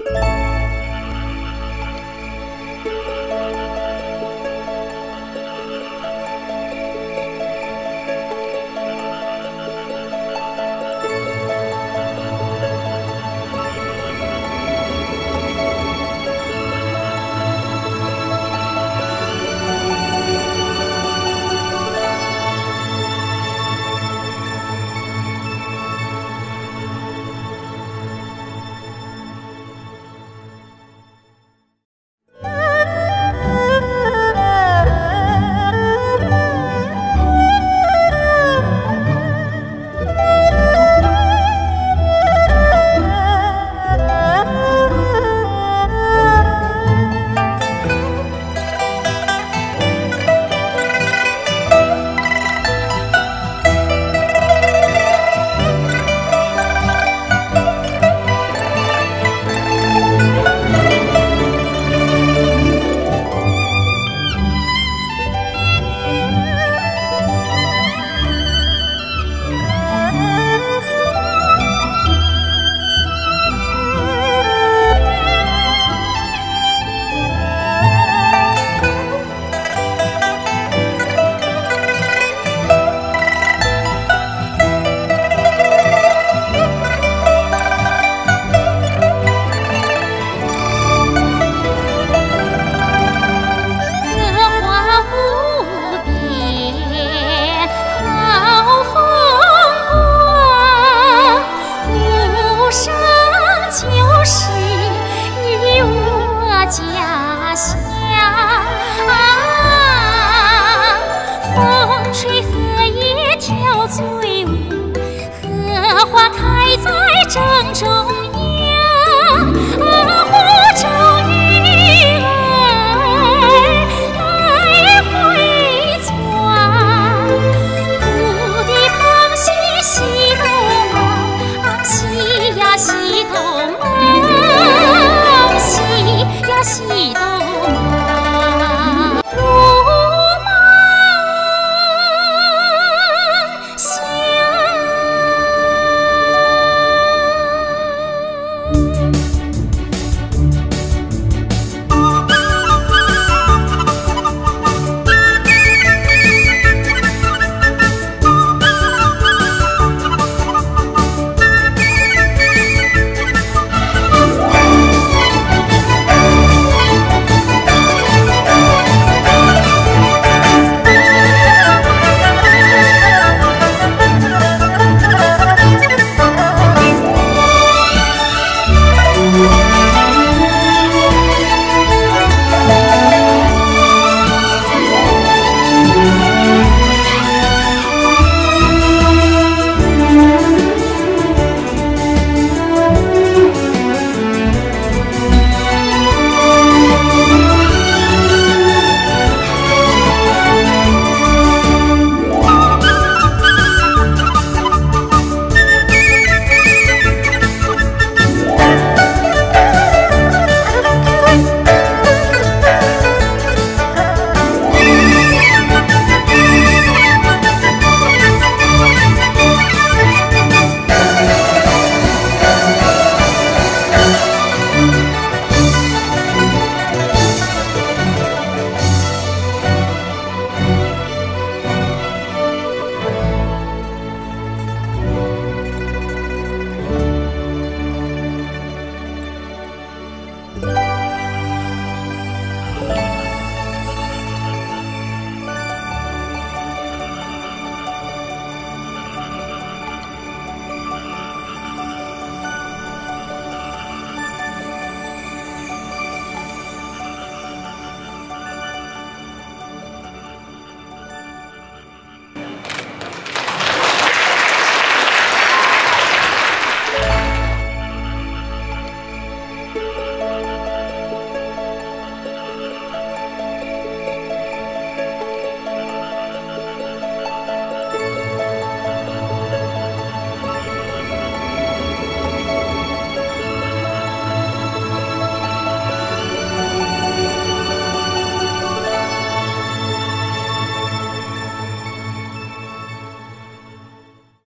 Bye.